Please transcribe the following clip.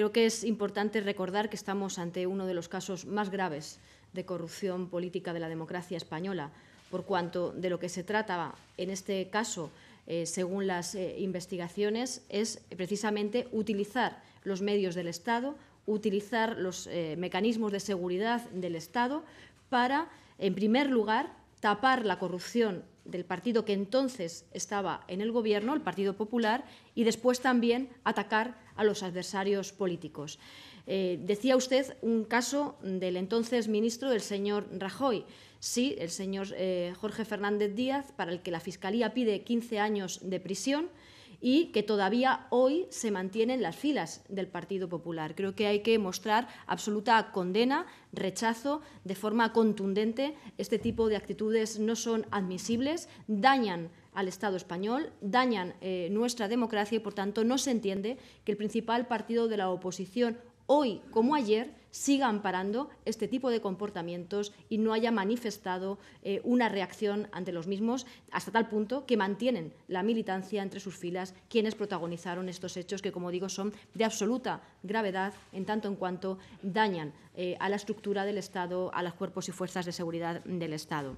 Creo que es importante recordar que estamos ante uno de los casos más graves de corrupción política de la democracia española, por cuanto de lo que se trata en este caso, eh, según las eh, investigaciones, es precisamente utilizar los medios del Estado, utilizar los eh, mecanismos de seguridad del Estado para, en primer lugar, tapar la corrupción del partido que entonces estaba en el gobierno, el Partido Popular, y después también atacar a los adversarios políticos. Eh, decía usted un caso del entonces ministro, del señor Rajoy. Sí, el señor eh, Jorge Fernández Díaz, para el que la Fiscalía pide 15 años de prisión y que todavía hoy se mantiene en las filas del Partido Popular. Creo que hay que mostrar absoluta condena, rechazo de forma contundente. Este tipo de actitudes no son admisibles, dañan al Estado español, dañan eh, nuestra democracia y, por tanto, no se entiende que el principal partido de la oposición hoy como ayer siga amparando este tipo de comportamientos y no haya manifestado eh, una reacción ante los mismos, hasta tal punto que mantienen la militancia entre sus filas quienes protagonizaron estos hechos que, como digo, son de absoluta gravedad en tanto en cuanto dañan eh, a la estructura del Estado, a los cuerpos y fuerzas de seguridad del Estado.